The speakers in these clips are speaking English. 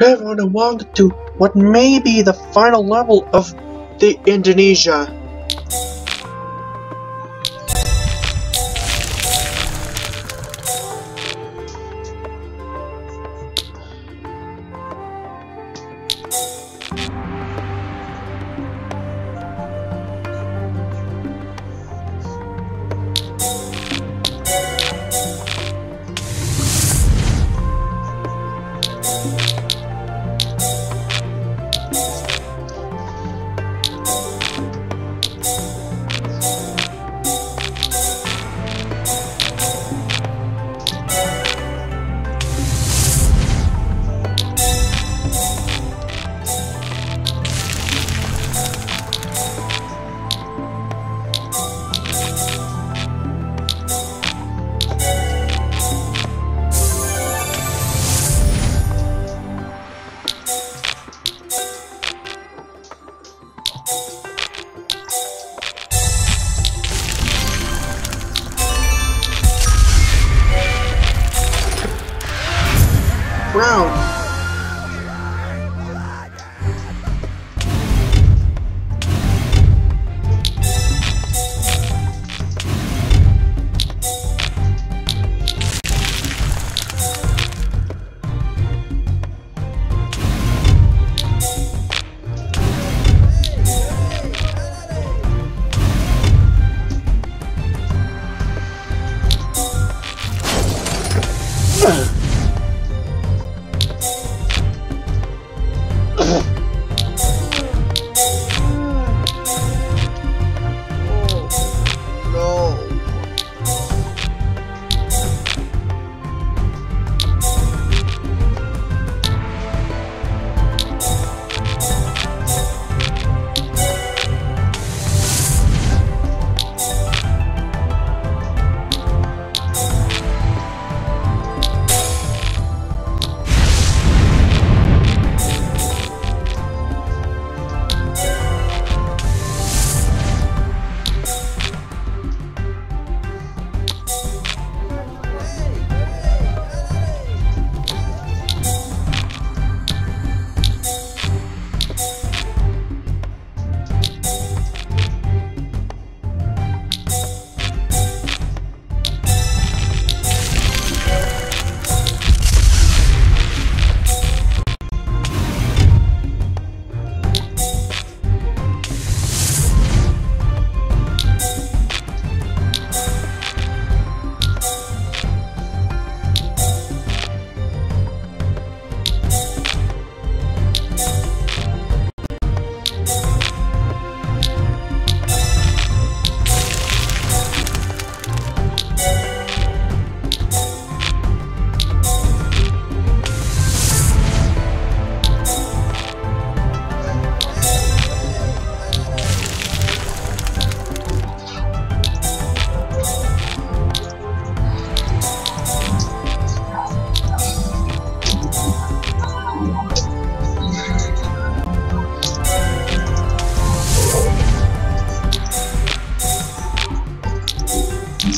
Everyone walked to what may be the final level of the Indonesia. Brown.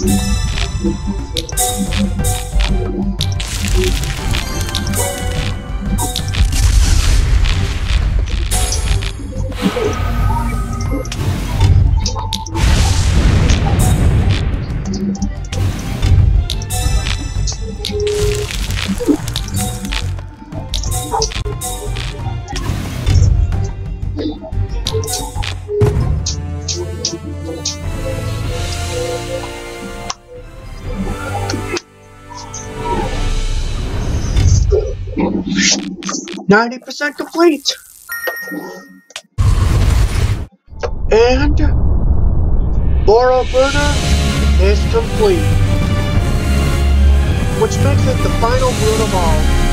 you 90% complete. And Borobudur is complete. Which makes it the final rune of all.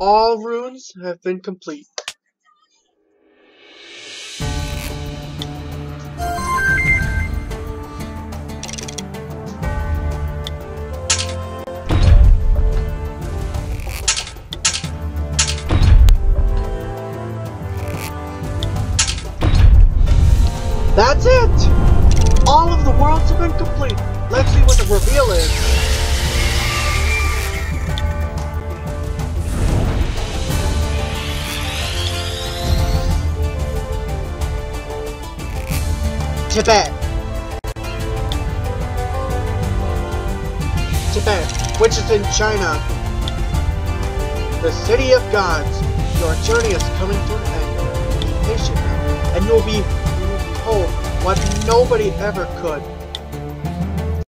all runes have been complete. That's it! all of the worlds have been complete. Let's see what the reveal is. Tibet. Tibet, which is in China. The City of Gods. Your journey is coming to an end. Be patient now, and you'll be told what nobody ever could.